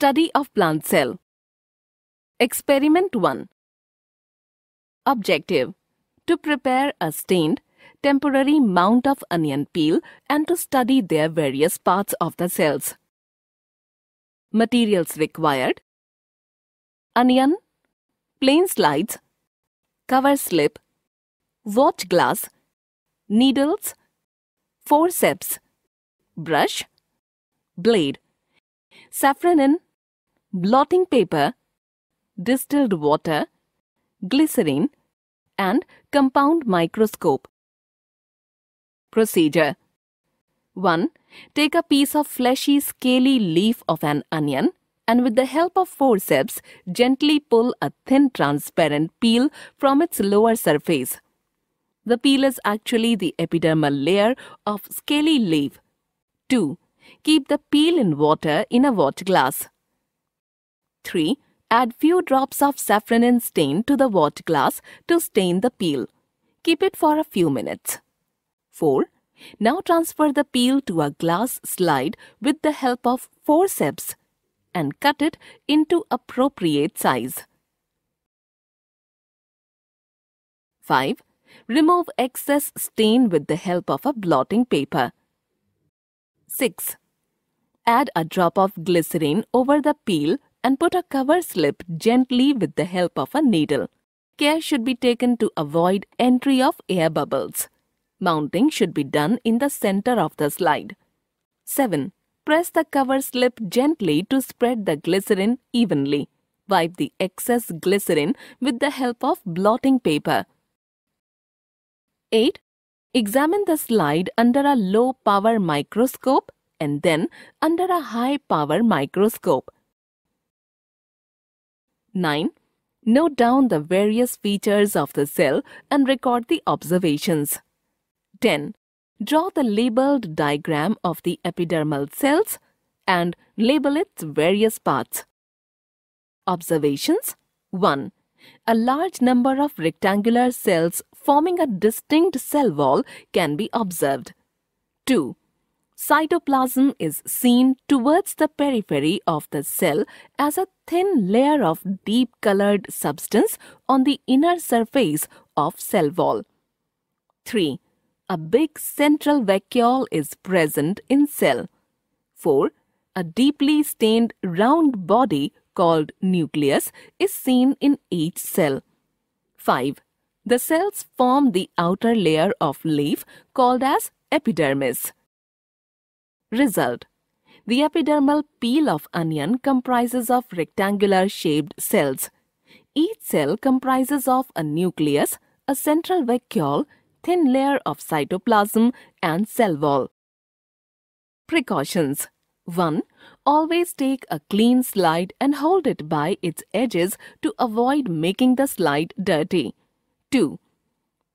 Study of plant cell. Experiment 1. Objective To prepare a stained, temporary mount of onion peel and to study their various parts of the cells. Materials required Onion, plain slides, cover slip, watch glass, needles, forceps, brush, blade, safranin, blotting paper, distilled water, glycerin, and compound microscope. Procedure 1. Take a piece of fleshy, scaly leaf of an onion and with the help of forceps, gently pull a thin transparent peel from its lower surface. The peel is actually the epidermal layer of scaly leaf. 2. Keep the peel in water in a watch glass. 3. Add few drops of safranin stain to the watch glass to stain the peel. Keep it for a few minutes. 4. Now transfer the peel to a glass slide with the help of forceps and cut it into appropriate size. 5. Remove excess stain with the help of a blotting paper. 6. Add a drop of glycerin over the peel and put a cover slip gently with the help of a needle. Care should be taken to avoid entry of air bubbles. Mounting should be done in the center of the slide. 7. Press the cover slip gently to spread the glycerin evenly. Wipe the excess glycerin with the help of blotting paper. 8. Examine the slide under a low power microscope and then under a high power microscope. 9. Note down the various features of the cell and record the observations. 10. Draw the labeled diagram of the epidermal cells and label its various parts. Observations 1. A large number of rectangular cells forming a distinct cell wall can be observed. 2. Cytoplasm is seen towards the periphery of the cell as a thin layer of deep colored substance on the inner surface of cell wall. 3. A big central vacuole is present in cell. 4. A deeply stained round body called nucleus is seen in each cell. 5. The cells form the outer layer of leaf called as epidermis. Result The epidermal peel of onion comprises of rectangular shaped cells. Each cell comprises of a nucleus, a central vacuole, thin layer of cytoplasm and cell wall. Precautions 1. Always take a clean slide and hold it by its edges to avoid making the slide dirty. 2.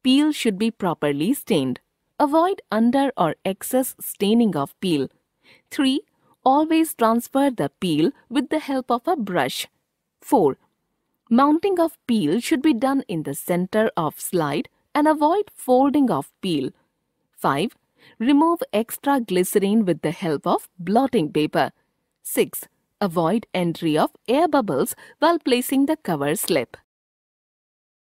Peel should be properly stained. Avoid under or excess staining of peel. 3. Always transfer the peel with the help of a brush. 4. Mounting of peel should be done in the center of slide and avoid folding of peel. 5. Remove extra glycerin with the help of blotting paper. 6. Avoid entry of air bubbles while placing the cover slip.